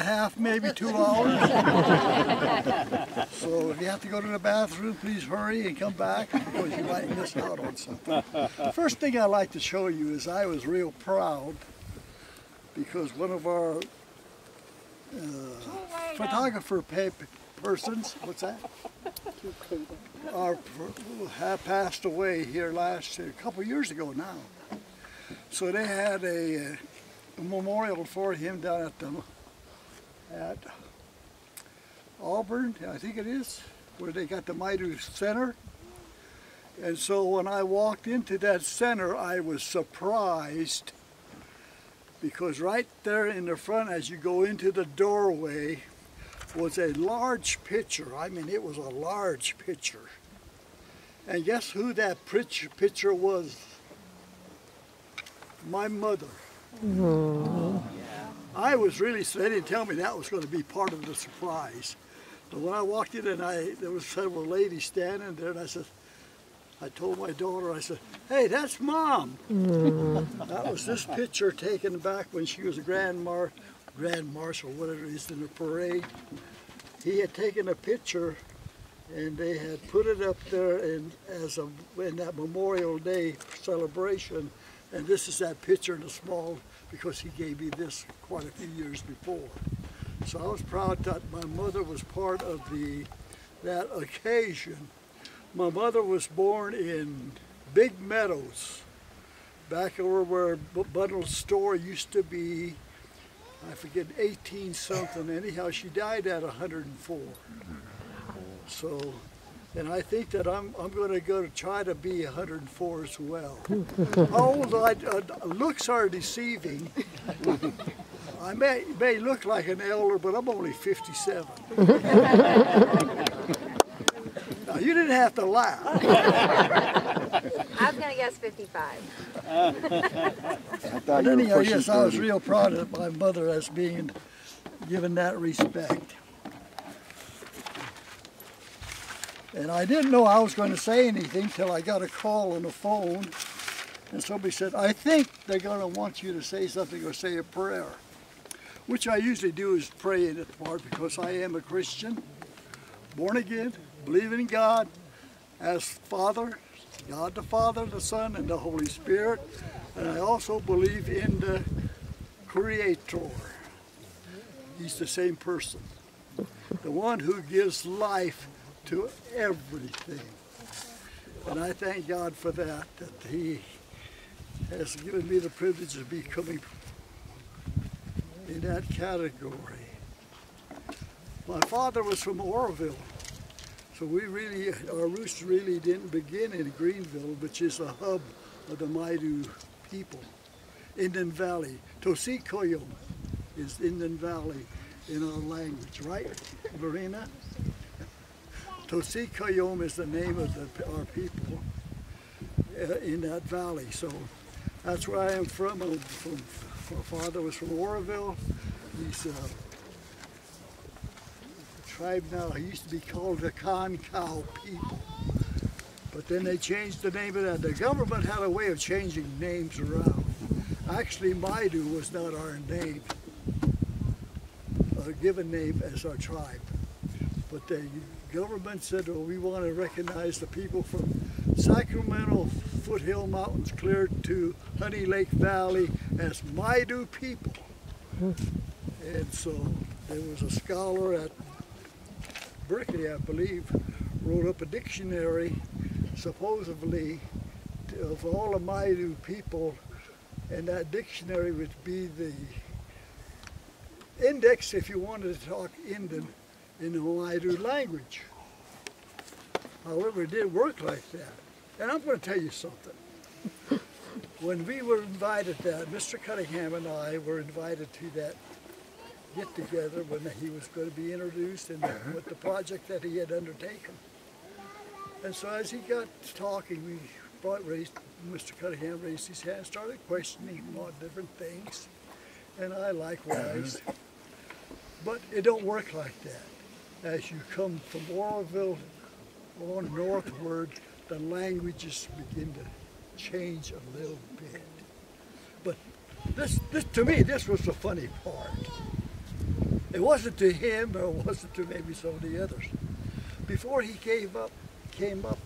a half, maybe two hours. so if you have to go to the bathroom, please hurry and come back because you might miss out on something. The first thing I'd like to show you is I was real proud because one of our uh, photographer persons, what's that? Our, have passed away here last, a couple years ago now. So they had a, a memorial for him down at the at Auburn, I think it is, where they got the Maidu Center. And so when I walked into that center, I was surprised because right there in the front as you go into the doorway was a large picture. I mean, it was a large picture. And guess who that picture was? My mother. I was really, they didn't tell me that was going to be part of the surprise. But when I walked in and I, there was several ladies standing there and I said, I told my daughter, I said, hey, that's mom. Mm. that was this picture taken back when she was a grand, mar grand marshal, whatever it is, in the parade. He had taken a picture and they had put it up there in, as a, in that Memorial Day celebration. And this is that picture in a small, because he gave me this quite a few years before. So I was proud that my mother was part of the that occasion. My mother was born in Big Meadows, back over where Bundle's store used to be. I forget 18 something. Anyhow, she died at 104. So, and I think that I'm, I'm going to go to try to be 104 as well. How old I, uh, looks are deceiving. I may, may look like an elder, but I'm only 57. now, you didn't have to laugh. I was going to guess 55. but anyhow, yes, I was real proud of my mother as being given that respect. And I didn't know I was going to say anything till I got a call on the phone. And somebody said, I think they're going to want you to say something or say a prayer. Which I usually do is pray in it part because I am a Christian, born again, believing in God as Father, God the Father, the Son, and the Holy Spirit. And I also believe in the Creator. He's the same person. The one who gives life to everything. And I thank God for that, that He has given me the privilege of becoming in that category. My father was from Oroville, so we really, our roots really didn't begin in Greenville, which is the hub of the Maidu people. Indian Valley, Tosikoyom is Indian Valley in our language, right, Verena? Tosikoyom is the name of the, our people uh, in that valley. So that's where I am from. I'm from my father was from Oroville. He's uh, a tribe now. He used to be called the Concow people. But then they changed the name of that. The government had a way of changing names around. Actually, Maidu was not our name, a given name as our tribe. But the government said, well, we want to recognize the people from Sacramento foothill mountains clear to Honey Lake Valley as Maidu people. And so there was a scholar at Berkeley, I believe, wrote up a dictionary supposedly of all the Maidu people and that dictionary would be the index if you wanted to talk Indian in the Maidu language. However, it didn't work like that. And I'm going to tell you something. when we were invited uh, that, Mr. Cunningham and I were invited to that get together when he was going to be introduced and uh-huh. with the project that he had undertaken. And so as he got talking, we brought, raised, Mr. Cunningham raised his hand, started questioning him on different things, and I uh-huh. likewise. But it don't work like that as you come from Oroville on northward, the languages begin to change a little bit. But this, this to me, this was the funny part. It wasn't to him or it wasn't to maybe some of the others. Before he gave up, came up,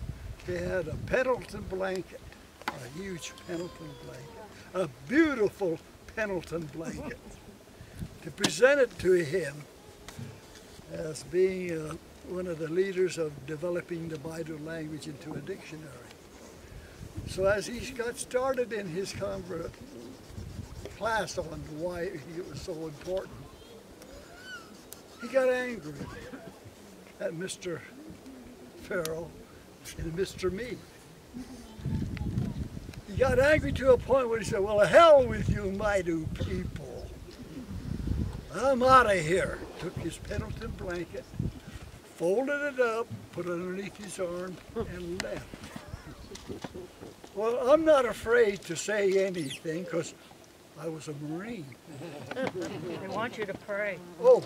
they had a Pendleton blanket, a huge Pendleton blanket, a beautiful Pendleton blanket. to present it to him as being uh, one of the leaders of developing the Maidu language into a dictionary. So as he got started in his conver- class on why it was so important, he got angry at Mr. Farrell and Mr. Me. He got angry to a point where he said, well, hell with you Maidu people. I'm out of here. Took his Pendleton blanket, folded it up, put it underneath his arm, and left. Well, I'm not afraid to say anything because I was a Marine. They want you to pray. Oh.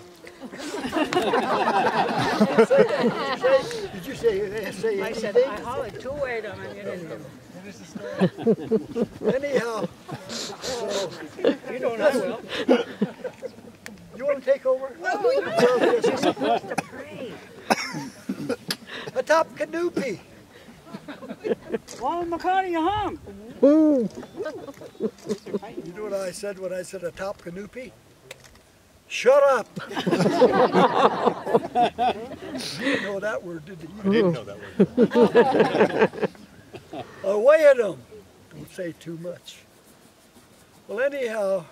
Say that. Did you say, did you say, say I said, anything? I hollered two way them and you didn't. Anyhow, so You don't, I will. You want to take over? supposed to pray. Atop Canupi. Well, McCarty, you hung. You know what I said when I said atop Canupi? Shut up. you didn't know that word, did you? I didn't know that word. Away at them. Don't say too much. Well, anyhow,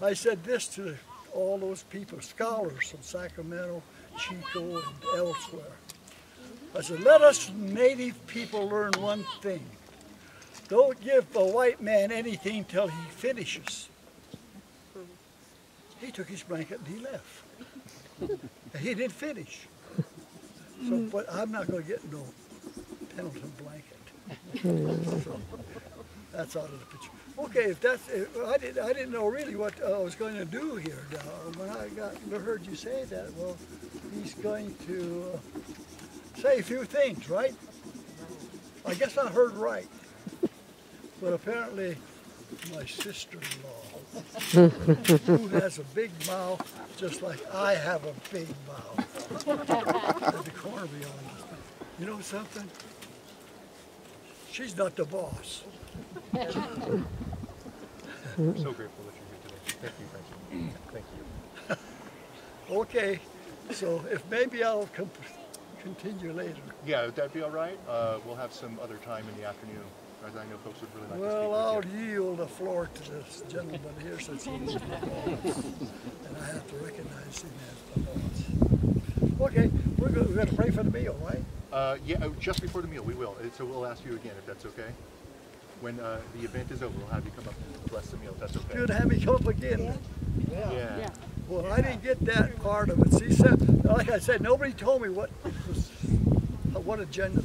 I said this to all those people, scholars from Sacramento, Chico, and elsewhere. I said, let us native people learn one thing. Don't give a white man anything till he finishes. He took his blanket and he left. He didn't finish. So, but I'm not going to get no Pendleton blanket. So, that's out of the picture. Okay, if that's, if, I didn't, I didn't know really what I was going to do here. Now, when I got heard you say that, well, he's going to uh, say a few things, right? I guess I heard right. But apparently, my sister-in-law, who has a big mouth, just like I have a big mouth, at the corner beyond. You know something? She's not the boss. I'm so grateful that you're here today. Thank you, Frankie. Thank you. Okay, so if maybe I'll continue later. Yeah, would that be all right? Uh, we'll have some other time in the afternoon, as I know folks would really like Well, to I'll yield the floor to this gentleman here since he's the boss. And I have to recognize him as the boss. Okay, we're going, we're gonna pray for the meal, right? Uh, yeah, oh, just before the meal, we will. So we'll ask you again if that's okay. When uh, the event is over, we'll have you come up and bless the meal. That's okay. Good to have me come up again. Yeah. Well, I didn't get that part of it. See, so, like I said, nobody told me what was, what agenda